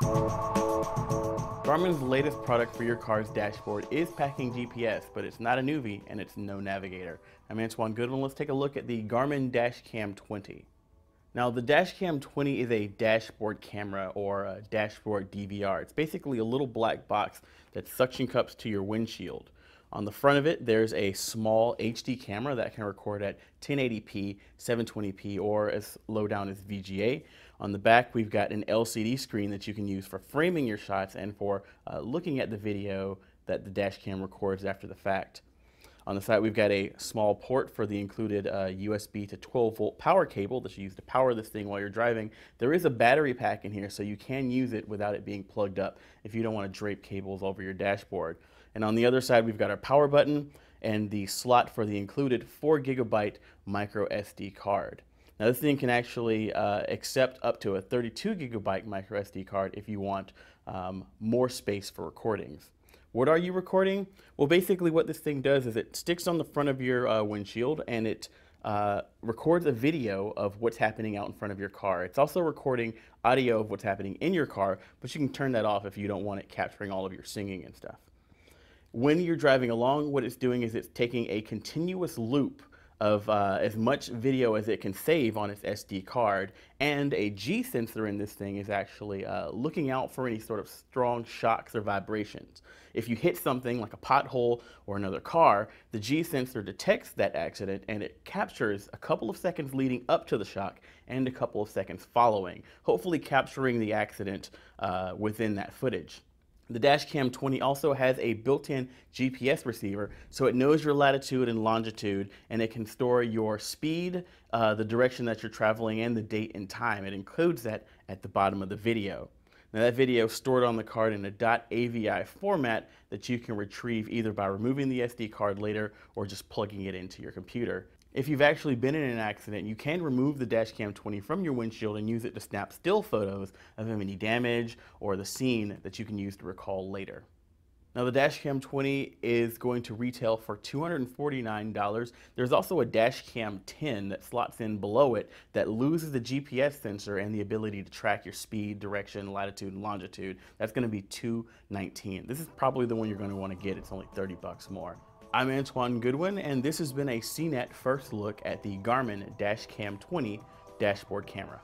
Garmin's latest product for your car's dashboard is packing GPS, but it's not a Nuvi and it's no navigator. I'm Antuan Goodwin. Let's take a look at the Garmin Dashcam 20. Now the Dashcam 20 is a dashboard camera or a dashboard DVR. It's basically a little black box that suction cups to your windshield. On the front of it, there's a small HD camera that can record at 1080p, 720p, or as low down as VGA. On the back, we've got an LCD screen that you can use for framing your shots and for uh, looking at the video that the dash cam records after the fact. On the side, we've got a small port for the included uh, USB to 12 volt power cable that you use to power this thing while you're driving. There is a battery pack in here, so you can use it without it being plugged up if you don't want to drape cables over your dashboard. And on the other side, we've got our power button and the slot for the included 4 gigabyte micro SD card. Now this thing can actually uh, accept up to a 32 gigabyte micro SD card if you want um, more space for recordings. What are you recording? Well, basically what this thing does is it sticks on the front of your uh, windshield and it uh, records a video of what's happening out in front of your car. It's also recording audio of what's happening in your car, but you can turn that off if you don't want it capturing all of your singing and stuff. When you're driving along, what it's doing is it's taking a continuous loop of uh, as much video as it can save on its SD card. And a G sensor in this thing is actually uh, looking out for any sort of strong shocks or vibrations. If you hit something like a pothole or another car, the G sensor detects that accident and it captures a couple of seconds leading up to the shock and a couple of seconds following, hopefully capturing the accident uh, within that footage. The Dashcam 20 also has a built-in GPS receiver, so it knows your latitude and longitude, and it can store your speed, uh, the direction that you're traveling, and the date and time. It includes that at the bottom of the video. Now that video is stored on the card in a .avi format that you can retrieve either by removing the SD card later or just plugging it into your computer. If you've actually been in an accident, you can remove the Dashcam 20 from your windshield and use it to snap still photos of any damage or the scene that you can use to recall later. Now the Dashcam 20 is going to retail for $249. There's also a Dashcam 10 that slots in below it that loses the GPS sensor and the ability to track your speed, direction, latitude, and longitude. That's going to be 219. This is probably the one you're going to want to get. It's only 30 bucks more. I'm Antuan Goodwin, and this has been a CNET first look at the Garmin Dashcam 20 dashboard camera.